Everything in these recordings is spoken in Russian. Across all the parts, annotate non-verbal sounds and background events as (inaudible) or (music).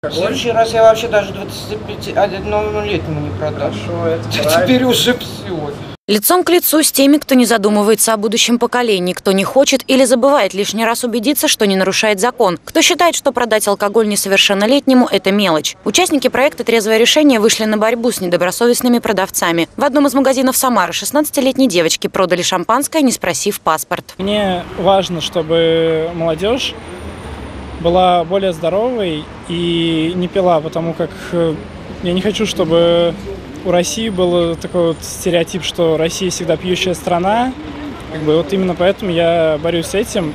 В следующий раз я вообще даже 25-летнему не продам. Хорошо, это (laughs) Теперь уже все. Лицом к лицу с теми, кто не задумывается о будущем поколении, кто не хочет или забывает лишний раз убедиться, что не нарушает закон, кто считает, что продать алкоголь несовершеннолетнему – это мелочь. Участники проекта «Трезвое решение» вышли на борьбу с недобросовестными продавцами. В одном из магазинов Самары 16-летней девочке продали шампанское, не спросив паспорт. Мне важно, чтобы молодежь была более здоровой и не пила, потому как э, я не хочу, чтобы у России был такой вот стереотип, что Россия всегда пьющая страна. Как бы вот именно поэтому я борюсь с этим,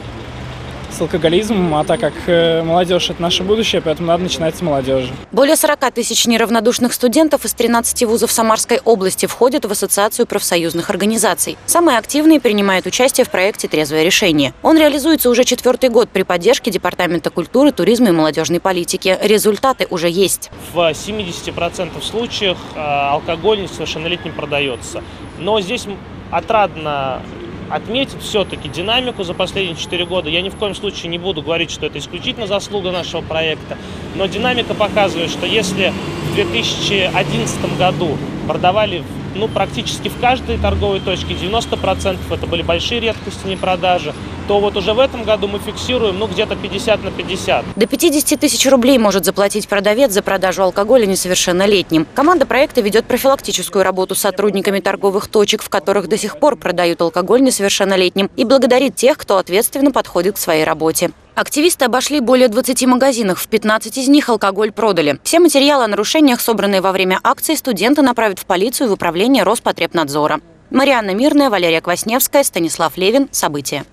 с алкоголизмом, а так как э, молодежь – это наше будущее, поэтому надо начинать с молодежи. Более 40 тысяч неравнодушных студентов из 13 вузов Самарской области входят в Ассоциацию профсоюзных организаций. Самые активные принимают участие в проекте «Трезвое решение». Он реализуется уже четвертый год при поддержке Департамента культуры, туризма и молодежной политики. Результаты уже есть. В 70% случаев э, алкоголь несовершеннолетним продается. Но здесь отрадно отметить все-таки динамику за последние 4 года. Я ни в коем случае не буду говорить, что это исключительно заслуга нашего проекта, но динамика показывает, что если в 2011 году продавали ну, практически в каждой торговой точке, 90% это были большие редкости не продажи, то вот уже в этом году мы фиксируем ну, где-то 50 на 50. До 50 тысяч рублей может заплатить продавец за продажу алкоголя несовершеннолетним. Команда проекта ведет профилактическую работу с сотрудниками торговых точек, в которых до сих пор продают алкоголь несовершеннолетним, и благодарит тех, кто ответственно подходит к своей работе. Активисты обошли более 20 магазинов, в 15 из них алкоголь продали. Все материалы о нарушениях, собранные во время акции, студенты направят в полицию и в управление Роспотребнадзора. Марианна Мирная, Валерия Квасневская, Станислав Левин. События.